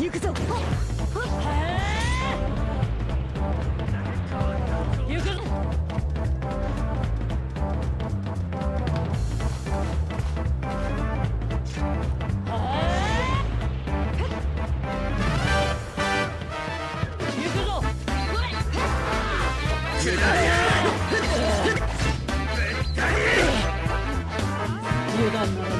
行くぞ。行くぞ。くだりゃ油断なら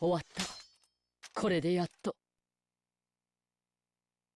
終わった。これでやっと。